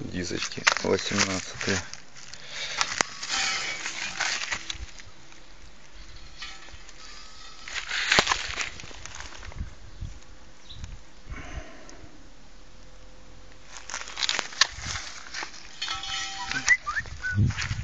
дизочки 18 Mm-hmm.